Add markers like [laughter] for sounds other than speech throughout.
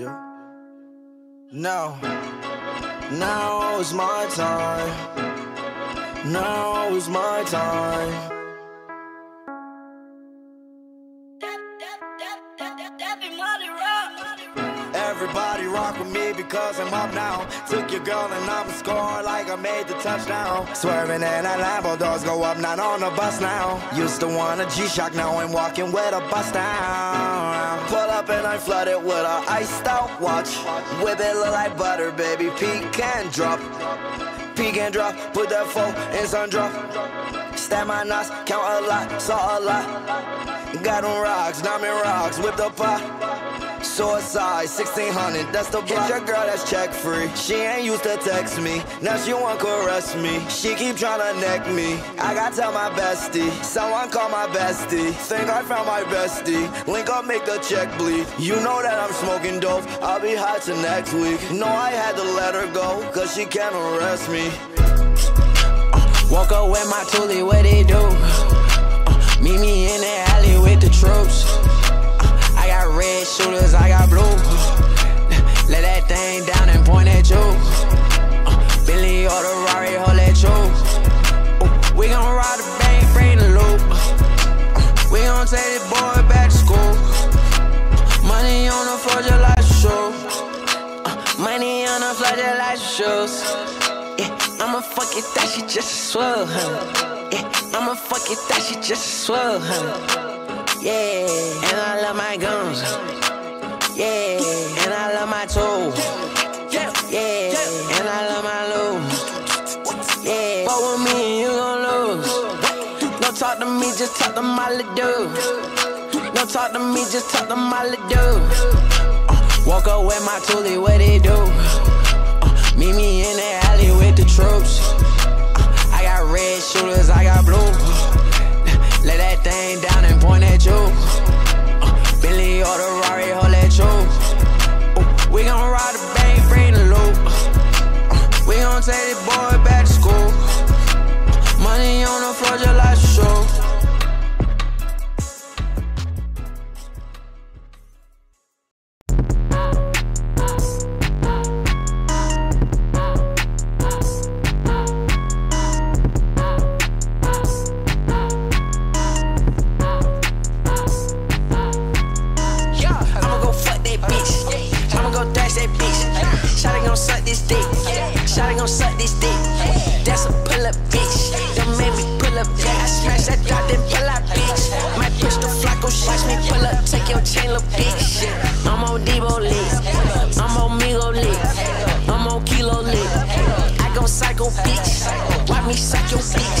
Yeah. Now, now is my time. Now is my time. Everybody rock with me because I'm up now. Took your girl and I'm scoring like I made the touchdown. Swerving and a Lambo, doors go up, not on the bus now. Used to want a G-Shock, now I'm walking with a bust down. Pull up and I'm flooded with a iced out watch. Whip it look like butter, baby. Pecan drop. Pecan drop, put that four in sun drop. Stab my knots, count a lot, saw a lot. Got them rocks, diamond rocks, whip the pot. Suicide, 1600, that's the block. Get your girl that's check free. She ain't used to text me, now she want caress me. She keep tryna neck me. I gotta tell my bestie, someone call my bestie. Think I found my bestie. Link up, make the check bleed. You know that I'm smoking dope. I'll be high till next week. No, I had to let her go, cause she can't arrest me. Woke up with my toolie, what they do? Take this boy back to school. Money on the floor just like shoes. Uh, money on the floor just like shoes. Yeah, I'ma fuck it, that she just a swell, huh? Yeah, I'ma fuck it, that she just a swell, huh? Yeah, and I love my guns. Yeah, and I love my toes. Talk to me, just talk to Molly dudes. Don't talk to me, just talk to Molly dudes. Uh, woke up with my toolie, what they do? Uh, meet me in the alley with the troops. Uh, I got red shooters, I got blue. Suck this dick. That's a pull up bitch. Don't make me pull up bitch. I smash that dot, then pull out bitch. My pistol flock watch me pull up, take your chain, little bitch. I'm on Debo lit. I'm on Migo lit. I'm on Kilo lit. I gon' psycho bitch. Watch me your bitch.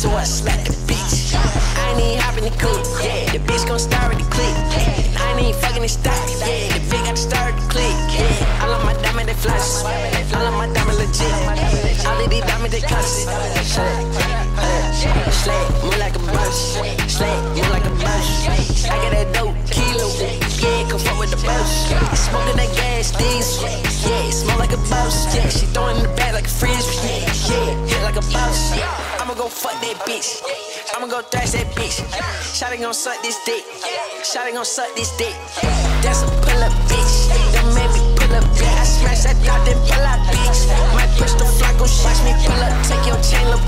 So I slapped the bitch. I ain't even hopping the coupe. Yeah, the bitch gon' start with the click. yeah. I ain't even fucking the stock. Yeah, the bitch got to start the click. Yeah, I love my diamond, they flash. I love my diamond legit. All of these diamonds, they cost. Slay, slay, move like a bus. Slay, move like a bus. I got that dope kilo. Yeah, come fuck with the bus. Smoking that gas, diesel. Yeah, smell like a boss. Yeah, she throwing in the back like a fridge. Yeah, hit like a boss. Go fuck that bitch. I'ma go thrash that bitch. Shotty gon' suck this dick. Shotty gon' suck this dick. That's a pull up bitch. That made me pull up bitch. I smash that dot, then pull out bitch. My pistol flock gon' watch me pull up, take your chain, little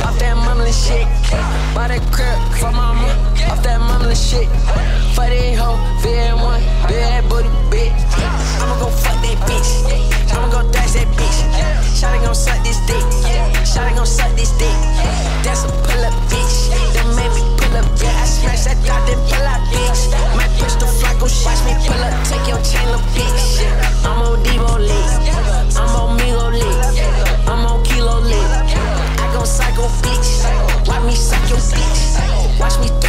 off that mumbling shit. buy that crib for mama, off that mumbling shit. For that hoe, VN1, bad booty bitch. I'ma go fuck that bitch, I'ma go dash that bitch. Shawty gon' suck this dick. your bitch. Watch me suck your bitch. Watch me.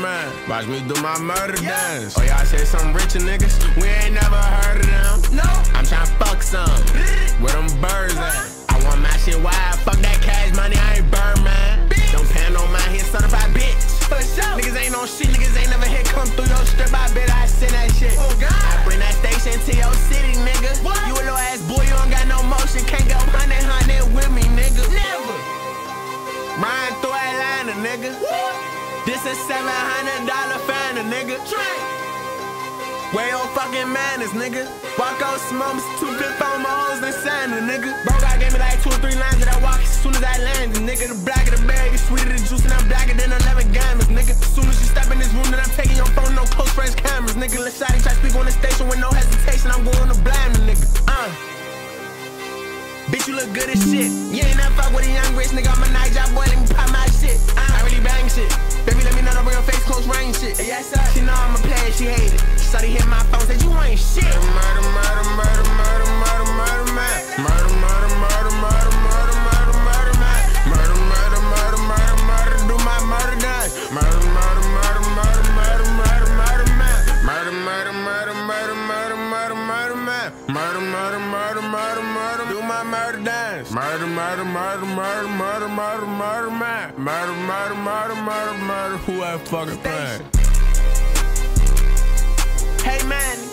Man. Watch me do my murder dance. Oh, y'all say some richer niggas? We ain't never heard of them. No. I'm tryna fuck some. [laughs] Where them birds at? I want my shit wide. Fuck that cash money, I ain't Birdman. Don't pan on my head, certified bitch. For sure. Niggas ain't on shit, niggas a hundred dollar fan, nigga. Train. Where your fucking manners, nigga? Walk out smokes, two big phone my hoes and sign nigga. Bro, God gave me like two or three lines that I walk as soon as I land, nigga. The black of the berry, sweeter the juice, and I'm blacker than 11 gammas, nigga. As soon as you step in this room, then I'm taking your phone, no close friends cameras, nigga. Let's shot try speak on the station with no hesitation. I'm going to blind the nigga. Uh. Bitch, you look good as shit. You ain't never fuck with a young rich nigga. I'm a night job boy, let me pop my shit. Uh, I really bang shit. Shit. Yes, sir. She know I'm a player, she hate it. Shawty hit my phone, said you ain't shit. Murder, murder, murder, murder, murder, murder, man. Murder, murder, murder, murder, murder, murder, murder, man. Murder, murder, murder, murder, murder, do my murder dance. Murder, murder, murder, murder, murder, murder, murder, man. Murder, murder, murder, murder, murder, murder, murder, man. Murder, murder, murder, murder, murder, do my murder dance. Murder, murder, murder, murder, murder, murder, murder, man. Murder, murder, murder, murder, murder, who I fucking playing? amen.